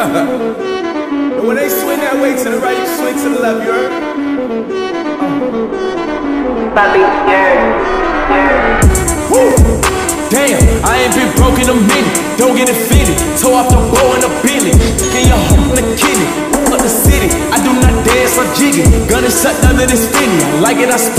and when they swing that way to the right, you swing to the left, you heard? Bobby, yeah, yeah. Woo! Damn, I ain't been broke in a minute. Don't get it fitted. Toe off the bow in a billy. Get your home in the kidney. Up the city. I do not dance or jiggy. Gun is shut under this finny. I like it, I spin.